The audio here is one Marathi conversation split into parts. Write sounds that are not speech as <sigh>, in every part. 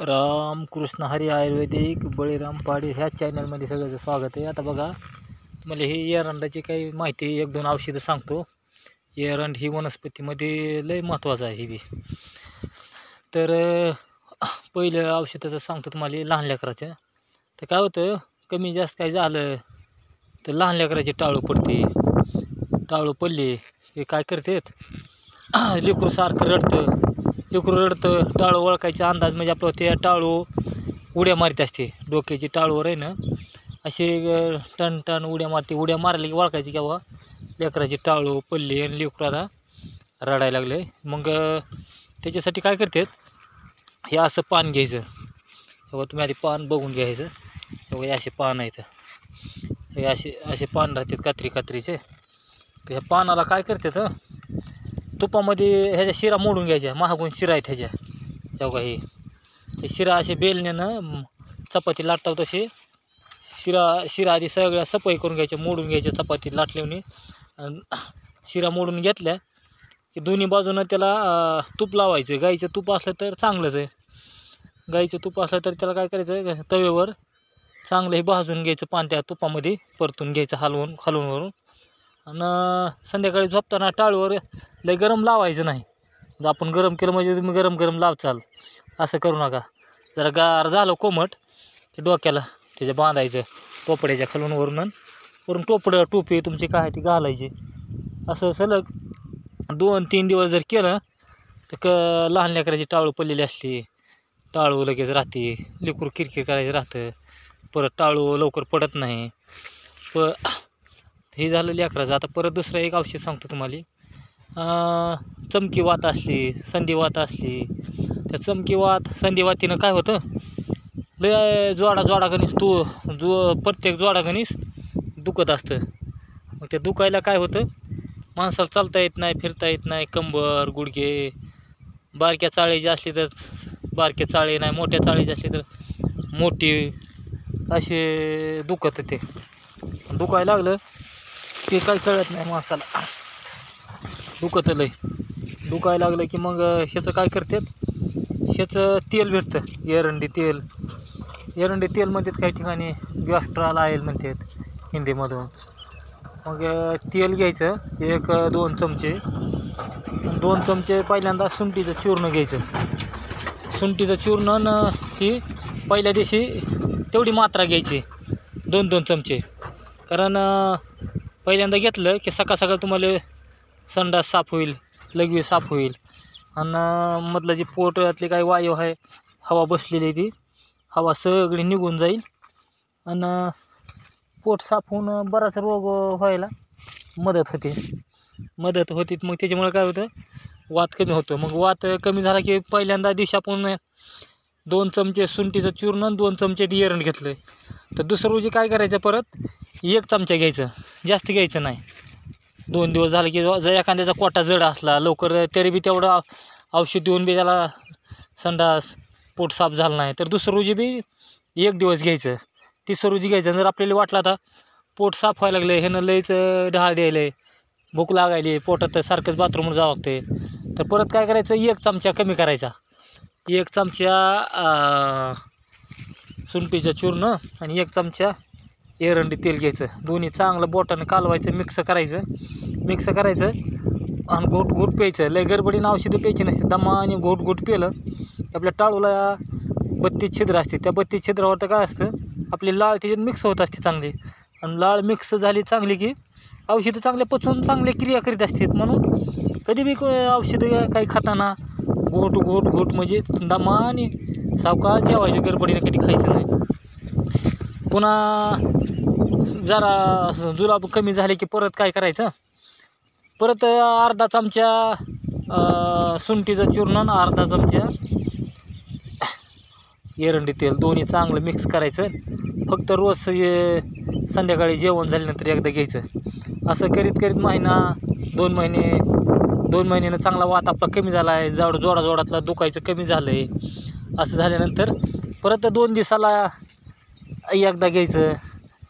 रामकृष्ण हरी आयुर्वेदिक बळीराम पाडी ह्या चॅनलमध्ये सगळ्याचं स्वागत आहे. आता बघा तुम्हाला ही एरंडाची काही माहिती एक दोन औषधं सांगतो. एरंड ही वनस्पतीमध्ये लय महत्त्वाचं आहे बी. तर पहिलं औषधाचं सांगतो तुम्हाला लहान लेकराचं. तर काय होतं कमी जास्त काय झालं तर लहान लेकराची टाळू पडते. टाळू पडली हे काय करतात? <clears throat> लेकरू सारखं रडतं. लेकरू रडतं टाळू ओळखायचा अंदाज म्हणजे आपलं ते टाळू उड्या मारीत असते. डोक्याची टाळूवर आहे ना. असे टन टन उड्या मारते. उड्या मारली की ओळखायची की बाबा लेकराची टाळू पल्ली आणि लेकरू आता रडायला लागले. मग त्याच्यासाठी काय करतात? हे असं पान घ्यायचं. बाबा तुम्ही आधी पान बघून घ्यायचं. बघा हे असे पान आहेत. हे असे असे पान राहतात कात्री कात्रीचे ह्या पानाला काय करतात हं? तुपामध्ये ह्याच्या शिरा मोडून घ्यायच्या. महागून शिरा आहेत ह्याच्या. एवढा हे. शिरा असे बेलण्यानं चपाती लाटताव तसे. शिरा शिरा आधी सगळ्या सफाई करून घ्यायच्या मोडून घ्यायच्या चपाती लाटल्याने शिरा मोडून घेतल्या की दोन्ही बाजूनं त्याला तूप लावायचं. गाईचं तूप असलं तर चांगलंच आहे. गाईचं तूप असलं तर त्याला काय करायचं तव्यावर चांगलं हे भाजून घ्यायचं पान त्या तुपामध्ये परतून घ्यायचं हलवून हलवून वरून. आणि संध्याकाळी झोपताना टाळूवर लय गरम लावायचं नाही. जर आपण गरम केलं म्हणजे तुम्ही गरम गरम लावचाल असं करू नका. जरा गार झालं कोमट ते डोक्याला त्याच्या बांधायचं टोपड्याच्या खालून वरून वरून टोपडं टोपी तुमची काय ती घालायची. असं सलग दोन तीन दिवस जर केलं तर क लहान लेकराची टाळू पडलेली असते. टाळू लगेच राहते. लेकूर किरकिर करायचं राहतं. परत टाळू लवकर पडत नाही. प हे झालं लेकराचं आता परत दुसरं एक औषध सांगतो तुम्हाला. चमकी वात असली संधिवात असली त्या चमकी वात संधिवातीनं काय होतं? लय जोडा जोडागणीस तू जो प्रत्येक जोडागणीस दुखत असतं. मग ते दुखायला काय होतं? माणसाला चालता येत नाही फिरता येत नाही कंबर गुडघे बारक्या चाळीची असली तर बारके चाळे नाही मोठ्या चाळीची असली तर मोठी असे दुखत ते. दुखायला लागलं. ते काही कळत नाही माणसाला. दुखत लय. दुखायला लागलं की मग ह्याचं काय करतात? ह्याचं तेल भेटतं एरंडी तेल. एरंडी तेल म्हणतात काही ठिकाणी गॅस्ट्रॉल ऑइल म्हणतात हिंदीमधून. मग तेल घ्यायचं एक दोन चमचे. दोन चमचे पहिल्यांदा सुंठीचं चूर्ण घ्यायचं. सुंठीचं चूर्ण न ही पहिल्या दिवशी तेवढी मात्रा घ्यायची. दोन दोन चमचे. कारण पहिल्यांदा घेतलं की सकाळ सकाळ तुम्हाला संडास साफ होईल लघवी साफ होईल. आणि मधलं जे पोटातले काही वायू आहे हवा बसलेली आहे ती हवा सगळी निघून जाईल. आणि पोट साफ होऊन बराच रोग व्हायला मदत होते. मदत होती मग त्याच्यामुळे काय होतं वात कमी होतं. मग वात कमी झाला की पहिल्यांदा दिवशी आपण दोन चमचे सुंठीचं चूर्ण दोन चमचे ते एरंड घेतलं. तर दुसरं रोजी काय करायचं परत एक चमचा घ्यायचं. जास्त घ्यायचं नाही. दोन दिवस झालं की जर एखाद्याचा कोटा जड असला लवकर तरी बी तेवढं औषध देऊन बी त्याला संडास पोट साफ झालं नाही तर दुसरं रोजी बी एक दिवस घ्यायचं. तिसरं रोजी घ्यायचं. जर आपल्याला वाटलं आता पोट साफ व्हायला लागलं ह्यानं लईच ढाळ द्यायला आहे भूक लागायली पोटात सारखंच बाथरूमवर जावं लागते तर परत काय करायचं? एक चमचा कमी करायचा. एक चमचा अं, सुंठीचं चूर्ण आणि एक चमचा एरंडी तेल घ्यायचं. दोन्ही चांगलं बोटानं कालवायचं मिक्स करायचं. मिक्स करायचं आणि घोट घोट प्यायचं. लय गडबडीनं औषधं प्यायची नसते. दमा आणि घोट घोट पिलं आपल्या टाळूला बत्तीस छिद्र असते. त्या बत्तीस छिद्रावर तर काय असतं आपली लाळ त्याच्यात मिक्स होत असते चांगली. आणि लाळ मिक्स झाली चांगली की औषधं चांगले पचवून चांगले क्रिया करीत असतात. म्हणून कधी बी को- औषधं काही खाताना घोट घोट घोट म्हणजे दमा आणि सावकाश जेवायचं. गडबडीनं कधी खायचं नाही. पुन्हा जरा असं जुलाब कमी झाले की परत काय करायचं? परत अर्धा चमचा सुंठीचं चूर्ण आणि अर्धा चमचा एरंडी तेल. दोन्ही चांगलं मिक्स करायचं. फक्त रोज संध्याकाळी जेवण झाल्यानंतर एकदा घ्यायचं. असं करीत करीत महिना दोन महिने दोन महिन्यानं चांगला वात आपला कमी झाला आहे जाड जोडा जोडातला दुखायचं कमी झालं आहे असं झाल्यानंतर परत दोन दिवसाला एकदा घ्यायचं.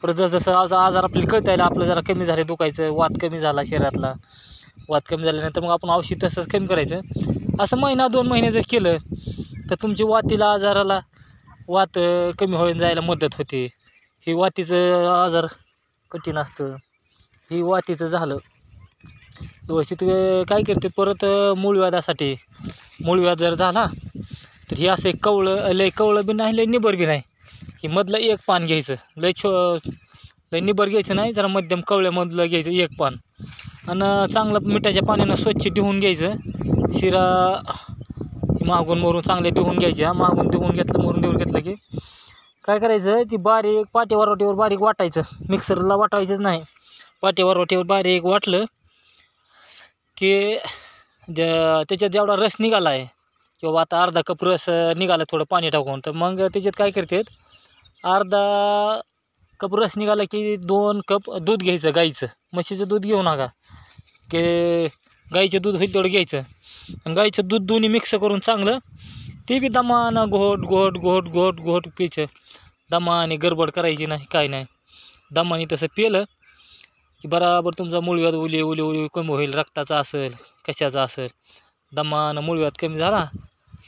परत जसं आज आजार आपल्याला कळता येईल आपलं जरा कमी झाले दुखायचं वात कमी झाला शरीरातला. वाद कमी झाल्यानंतर मग आपण औषध तसंच कमी करायचं. असं महिना दोन महिने जर केलं तर तुमची वातीला आजाराला वात कमी होऊन जायला मदत होते. ही वातीचं आजार कठीण असतं. ही वातीचं झालं. व्यवस्थित काय करते परत मूळव्याधासाठी मूळव्याध जर झाला तर हे असं एक कवळं लय कवळं बी नाही लय निबर बी नाही. हे मधलं एक पान घ्यायचं. लय छो लय निबर घ्यायचं नाही जरा मध्यम कवळ्यामधलं घ्यायचं एक पान. आणि चांगलं मिठाच्या पाण्यानं स्वच्छ धुवून घ्यायचं. शिरा मागून मरून चांगले धुवून घ्यायच्या मागून धुवून घेतलं मरून धुवून घेतलं की काय करायचं? ती बारीक पाट्यावर वाटीवर बारीक वाटायचं. मिक्सरला वाटायचंच नाही. पाट्यावर वाटीवर बारीक वाटलं की ज त्याच्यात जेवढा रस निघाला आहे किंवा आता अर्धा कप रस निघाला थोडं पाणी टाकून तर मग त्याच्यात काय करतात अर्धा कप रस निघाला की दोन कप दूध घ्यायचं गाईचं. म्हशीचं दूध घेऊ नका. की गाईचं दूध होईल तेवढं घ्यायचं. आणि गाईचं दूध दोन्ही मिक्स करून चांगलं ते बी दमानं घोट घोट घोट घोट घोट प्यायचं दमाने गडबड करायची नाही काय नाही. दमाने तसं पिलं की बराबर तुमचा मुळव्यात उली उले उली कमी होईल रक्ताचा असेल कशाचा असेल. दमानं मुळव्यात कमी झाला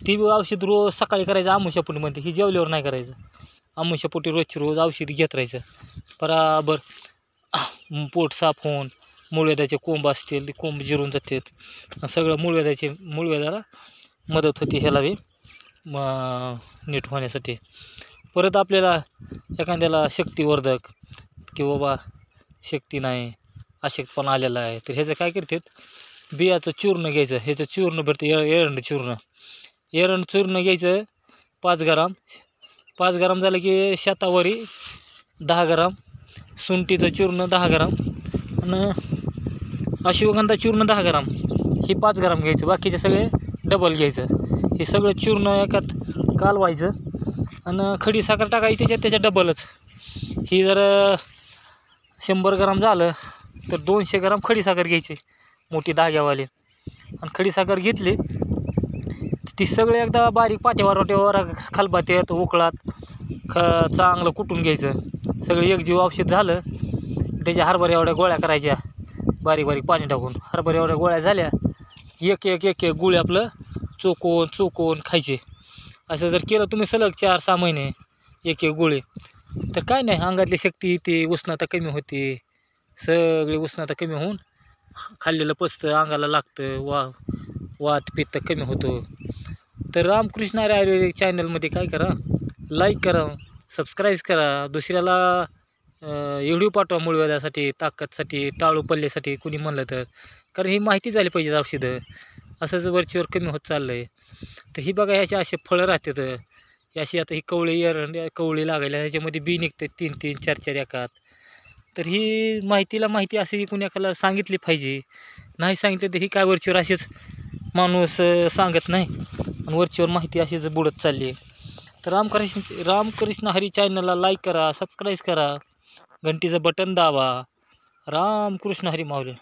ती बी औषध रोज सकाळी करायचं आमुषापोटी म्हणते ही जेवल्यावर नाही करायचं. आमुषापोटी रोजची रोज औषध घेत राहायचं. बराबर. पोट साफ होऊन मूळव्याधाचे कोंब असतील ते कोंब जिरून जातात. सगळं मूळव्याधाचे मूळव्याधाला मदत होते ह्याला बी म नीट होण्यासाठी. परत आपल्याला एखाद्याला शक्तिवर्धक की बाबा शक्ती नाही अशक्तपणा आलेला आहे तर ह्याचं काय करतात? बियाचं चूर्ण घ्यायचं. ह्याचं चूर्ण भेटतं ए एरंड चूर्ण. एरंड चूर्ण घ्यायचं पाच ग्राम पाच ग्राम झालं की शेतावरी दहा ग्राम सुंठीचं चूर्ण दहा ग्राम आणि अश्वगंधा चूर्ण दहा ग्राम. हे पाच ग्राम घ्यायचं. बाकीचे सगळे डबल घ्यायचं. हे सगळं चूर्ण एकात कालवायचं. आणि खडी साखर टाकायची त्याच्यात त्याच्या डबलच. ही जर शंभर ग्राम झालं तर दोनशे ग्राम खडी साखर घ्यायची. मोठी धाग्यावाली. आणि खडी साखर घेतली ती सगळे एकदा बारीक पाट्यावर वाट्यावर खालबात्यात उकळात ख चांगलं कुटून घ्यायचं. सगळं एकजीव औषध झालं त्याच्या हरभऱ्या एवढ्या गोळ्या करायच्या. बारीक बारीक पाणी टाकून. हरभऱ्या एवढ्या गोळ्या झाल्या एक एक एक एक गुळे आपलं चोकून चोकून खायचे. असं जर केलं तुम्ही सलग चार सहा महिने एक एक गुळे तर काय नाही अंगातली शक्ती येते उष्णता कमी होते. सगळी उष्णता कमी होऊन खाल्लेलं पचतं अंगाला लागतं वा वात पित्त कमी होतं. तर रामकृष्ण हरी आयुर्वेदिक चॅनलमध्ये काय करा लाईक करा सबस्क्राईब करा. दुसऱ्याला व्हिडिओ पाठवा मुळव्यासाठी ताकदसाठी टाळू पल्ल्यासाठी कुणी म्हणलं तर. कारण ही माहिती झाली पाहिजे औषधं. असंच वरचीवर कमी होत चाललं आहे तर ही बघा ह्याचे असे फळं राहतात. ही अशी आता ही कवळी एरंड कवळी लागायला ह्याच्यामध्ये बी निघते तीन तीन चार चार एकात. तर ही माहितीला माहिती असे कुणी एखाला सांगितली पाहिजे. नाही सांगितलं तर ही काय वरचीवर असेच माणूस सांगत नाही. आणि वरचीवर माहिती अशीच बुडत चालली. आहे तर रामकृष्ण रामकृष्ण हरी चॅनलला लाईक करा सबस्क्राईब करा घंटीचं बटन दाबा. रामकृष्ण हरी माऊली.